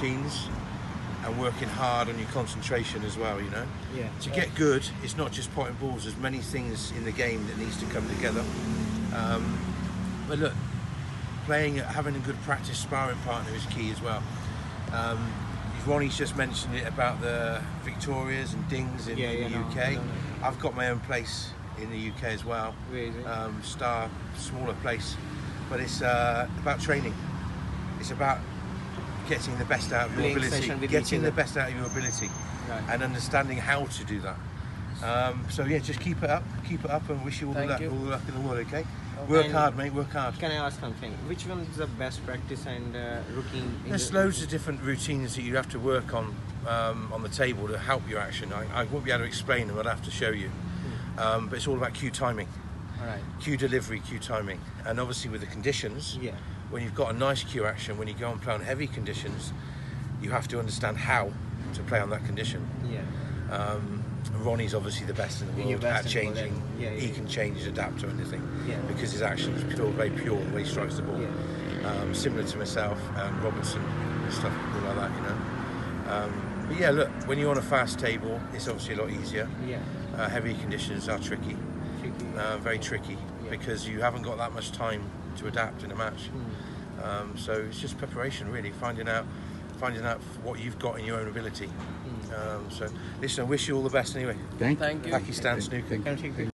routines and working hard on your concentration as well. You know, Yeah. to get good, it's not just potting balls. There's many things in the game that needs to come together. Um, but look, playing, having a good practice sparring partner is key as well. Um, Ronnie's just mentioned it about the Victorias and Dings in, Yeah, in the no, UK. no, no. I've got my own place in the UK as well. It? Um, Star, smaller place, but it's uh, about training. It's about getting the best out of your ability, getting the best out of your ability, Right. and understanding how to do that. Um, so yeah, just keep it up, keep it up, and wish you all, the luck, you. all the luck in the world. Okay, work And- hard, mate. Work hard. Can I ask something? Which one is the best practice and uh, routine? There's the- loads of different routines that you have to work on um, on the table to help your action. I, I won't be able to explain them. I'd have to show you. Um, but it's all about cue timing, right. cue delivery, cue timing, and obviously with the conditions. Yeah. When you've got a nice cue action, when you go and play on heavy conditions, you have to understand how to play on that condition. Yeah. Um, Ronnie's obviously the best in the world at world, changing. yeah, yeah, he can change his adapt to anything Yeah. because his action is pure, very pure the way he strikes the ball. Um, similar to myself and Robertson and stuff like that, you know. Um, but yeah, look, when you're on a fast table, it's obviously a lot easier. Yeah. Uh, heavy conditions are tricky, Tricky. uh, very tricky, Yeah. because you haven't got that much time to adapt in a match. Hmm. Um, so it's just preparation, really, finding out, finding out what you've got in your own ability. Hmm. Um, so listen, I wish you all the best anyway. Thank Thank you. Pakistan snooker. Can I take the-